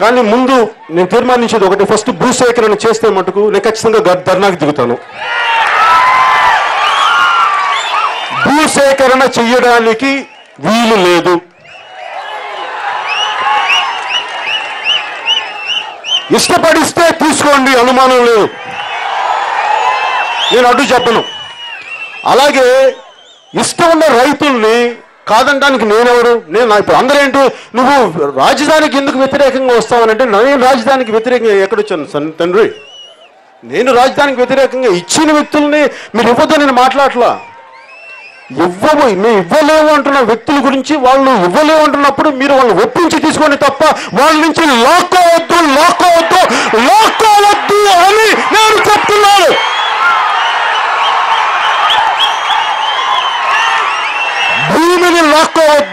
కానీ ముందు నేను తీర్మానించేది ఒకటి. ఫస్ట్ భూసేకరణ చేస్తే మటుకు నేను ఖచ్చితంగా ధర్నాకి దిగుతాను. భూసేకరణ చెయ్యడానికి వీలు లేదు. ఇష్టపడిస్తే తీసుకోండి అనుమానం లేదు. నేను అడ్డు చెప్పను. అలాగే ఇష్టం ఉన్న రైతుల్ని కాదనడానికి నేనెవరు? నేను నా- ఇప్పుడు అందరూ ఏంటి నువ్వు రాజధానికి ఎందుకు వ్యతిరేకంగా వస్తావనంటే నేను రాజధానికి వ్యతిరేకంగా ఎక్కడొచ్చాను తండ్రి నేను రాజధానికి వ్యతిరేకంగా ఇచ్చిన వ్యక్తుల్ని మీరు ఇవ్వద్దు నేను మాట్లాడలా ఇవ్వము మేము ఇవ్వలేము అంటున్న వ్యక్తుల గురించి వాళ్ళు ఇవ్వలేము అంటున్నప్పుడు మీరు వాళ్ళని ఒప్పించి తీసుకొని తప్ప వాళ్ళ నుంచి లాక్కోవద్దు లాక్ ഭൂമിയിൽ വാക്കോട്